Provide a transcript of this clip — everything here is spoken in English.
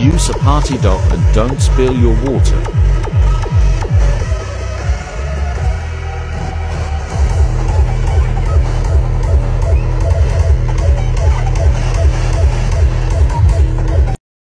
Use a party dock and don't spill your water.